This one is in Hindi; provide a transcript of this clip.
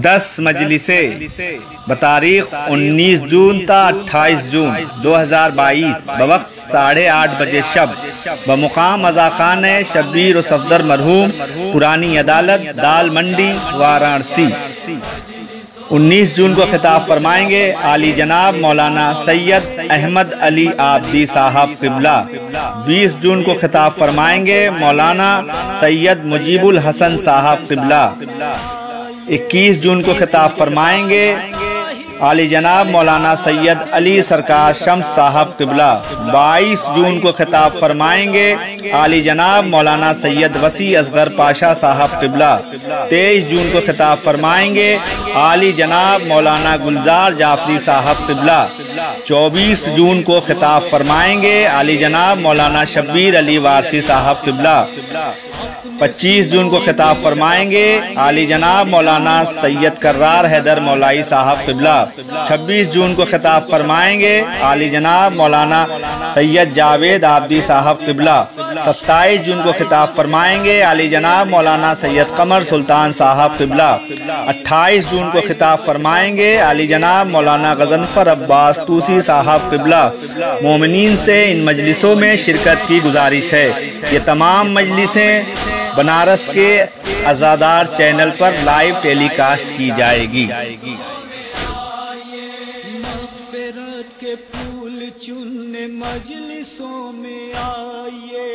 दस मजलिसे। बतारीख 19 जून ता 28 जून 2022 बवक्त साढ़े आठ बजे शब। ब बमुकाम मजाखान शब्बीर और सफदर मरहूम, पुरानी अदालत, दाल मंडी, वाराणसी। 19 जून को खिताब फरमाएँगे आली जनाब मौलाना सैयद अहमद अली आबदी साहब किबला। 20 जून को खिताब फरमाएँगे मौलाना सैयद मुजीबुल हसन साहब किबला। 21 जून को खिताब फरमाएँगे। आली जनाब मौलाना सैयद अली सरकार शम्स साहब किबला। 22 जून को खिताब फरमाएँगे। आली जनाब मौलाना सैयद वसी असगर पाशा साहब किबला। 23 जून को खिताब फरमाएँगे। आली जनाब मौलाना गुलजार जाफरी साहब किबला। 24 जून को खिताब फरमाएँगे। आली जनाब मौलाना शब्बीर अली वारसी साहब किबला। 25 जून को खिताब फरमाएँगे। आली जनाब मौलाना सैयद कर्रार हैदर मौलाई साहब किबला। 26 जून को खिताब फरमाएँगे। आली जनाब मौलाना सैयद जावेद आबदी साहब किबला। 27 जून को खिताब फरमाएँगे। आली जनाब मौलाना सैयद कमर सुल्तान साहब किबला। 28 जून को खिताब फरमाएँगे। आली जनाब मौलाना गजनफर अब्बास तूसी साहब किबला। मोमिन से इन मजलिसों में शिरकत की गुजारिश है। ये तमाम मजलिसें बनारस के आज़ादार चैनल पर लाइव टेलीकास्ट की जाएगी। के फूल चुनने मजलिसों में आइए।